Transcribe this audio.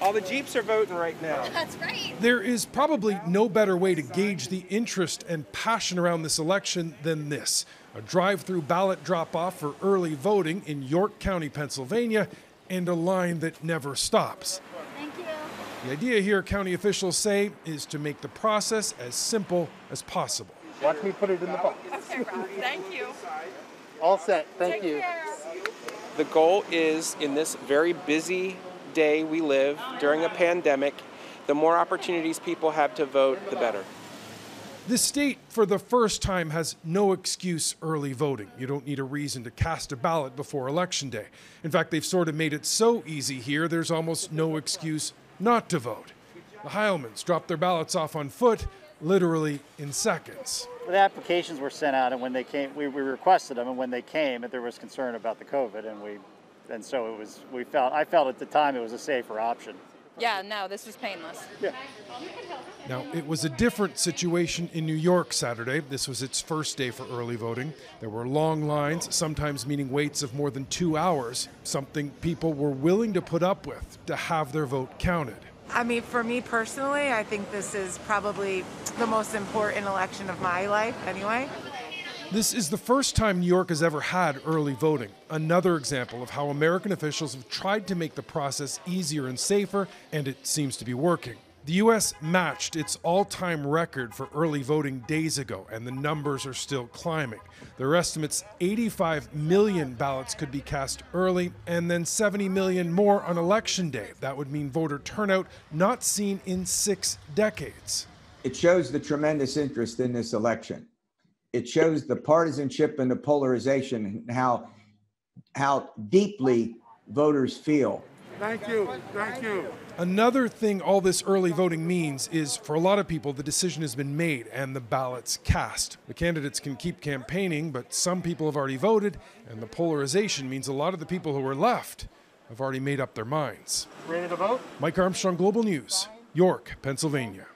All the Jeeps are voting right now. That's right. There is probably no better way to gauge the interest and passion around this election than this a drive through ballot drop off for early voting in York County, Pennsylvania, and a line that never stops. Thank you. The idea here, county officials say, is to make the process as simple as possible. Watch me put it in the box. Okay, Rob. Thank you. All set. Thank Take you. care. The goal is in this very busy day we live during a pandemic, the more opportunities people have to vote, the better. The state, for the first time, has no excuse early voting. You don't need a reason to cast a ballot before Election Day. In fact, they've sort of made it so easy here, there's almost no excuse not to vote. The Heilmans dropped their ballots off on foot, literally in seconds. The applications were sent out, and when they came, we, we requested them, and when they came, there was concern about the COVID, and we, and so it was. We felt, I felt at the time it was a safer option. Yeah, no, this was painless. Yeah. Now, it was a different situation in New York Saturday. This was its first day for early voting. There were long lines, sometimes meaning waits of more than two hours, something people were willing to put up with to have their vote counted. I mean, for me personally, I think this is probably the most important election of my life, anyway. This is the first time New York has ever had early voting. Another example of how American officials have tried to make the process easier and safer, and it seems to be working. The U.S. matched its all time record for early voting days ago, and the numbers are still climbing. There are estimates 85 million ballots could be cast early, and then 70 million more on election day. That would mean voter turnout not seen in six decades. It shows the tremendous interest in this election. It shows the partisanship and the polarization and how, how deeply voters feel. Thank you. Thank you. Another thing all this early voting means is for a lot of people, the decision has been made and the ballots cast. The candidates can keep campaigning, but some people have already voted, and the polarization means a lot of the people who are left have already made up their minds. Ready to vote? Mike Armstrong, Global News, York, Pennsylvania.